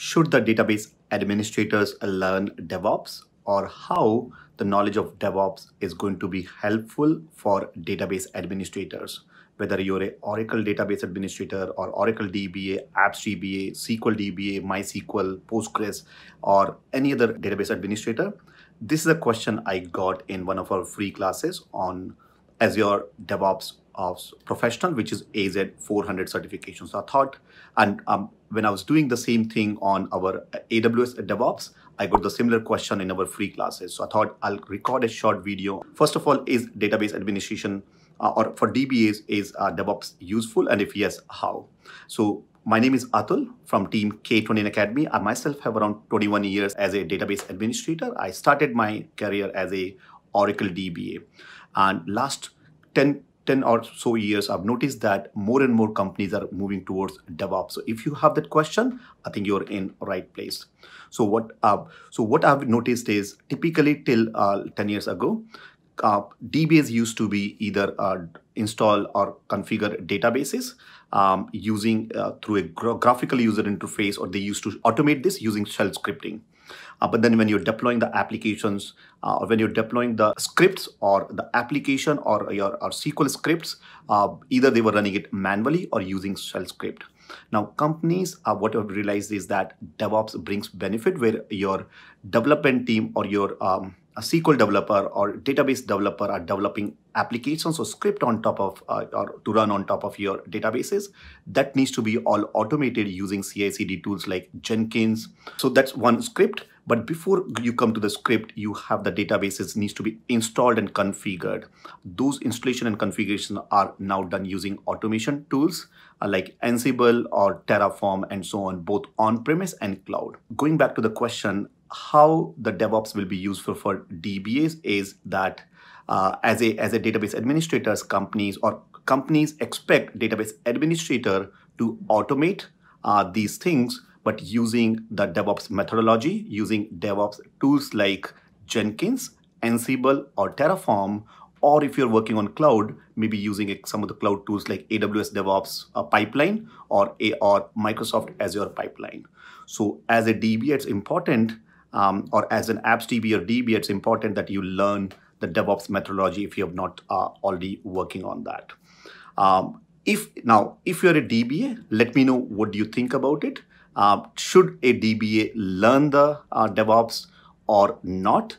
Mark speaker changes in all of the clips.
Speaker 1: should the database administrators learn DevOps or how the knowledge of DevOps is going to be helpful for database administrators? Whether you're a Oracle database administrator or Oracle DBA, Apps DBA, SQL DBA, MySQL, Postgres, or any other database administrator, this is a question I got in one of our free classes on Azure DevOps of professional, which is AZ 400 certification. So I thought, and um, when I was doing the same thing on our AWS DevOps, I got the similar question in our free classes. So I thought I'll record a short video. First of all, is database administration uh, or for DBAs is uh, DevOps useful? And if yes, how? So my name is Atul from team K21 Academy. I myself have around 21 years as a database administrator. I started my career as a Oracle DBA. And last 10 10 or so years, I've noticed that more and more companies are moving towards DevOps. So if you have that question, I think you're in right place. So what uh, so what I've noticed is typically till uh, 10 years ago, uh, DBAs used to be either uh, install or configure databases um, using uh, through a gra graphical user interface, or they used to automate this using shell scripting. Uh, but then when you're deploying the applications uh, or when you're deploying the scripts or the application or your or SQL scripts, uh, either they were running it manually or using shell script. Now, companies, uh, what I've realized is that DevOps brings benefit where your development team or your um, a SQL developer or database developer are developing applications or script on top of uh, or to run on top of your databases that needs to be all automated using CI/CD tools like Jenkins. So that's one script. But before you come to the script, you have the databases needs to be installed and configured. Those installation and configuration are now done using automation tools uh, like Ansible or Terraform and so on, both on-premise and cloud. Going back to the question, how the DevOps will be useful for DBAs is that uh, as a as a database administrators, companies or companies expect database administrator to automate uh, these things, but using the DevOps methodology, using DevOps tools like Jenkins, Ansible, or Terraform, or if you're working on cloud, maybe using some of the cloud tools like AWS DevOps uh, pipeline or a or Microsoft Azure pipeline. So as a DB, it's important um, or as an apps DB or DB, it's important that you learn the DevOps methodology if you have not uh, already working on that. Um, if now, if you're a DBA, let me know what do you think about it. Uh, should a DBA learn the uh, DevOps or not?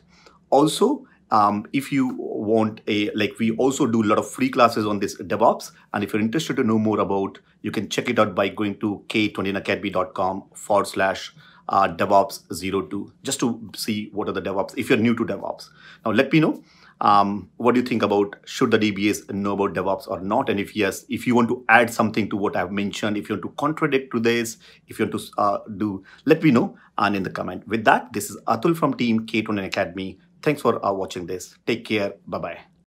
Speaker 1: Also, um, if you want a like we also do a lot of free classes on this DevOps, and if you're interested to know more about, you can check it out by going to k21academy.com forward slash uh, DevOps 02, just to see what are the DevOps, if you're new to DevOps. Now, let me know um, what do you think about should the DBAs know about DevOps or not? And if yes, if you want to add something to what I've mentioned, if you want to contradict to this, if you want to uh, do, let me know and in the comment. With that, this is Atul from Team K21 Academy. Thanks for uh, watching this. Take care. Bye-bye.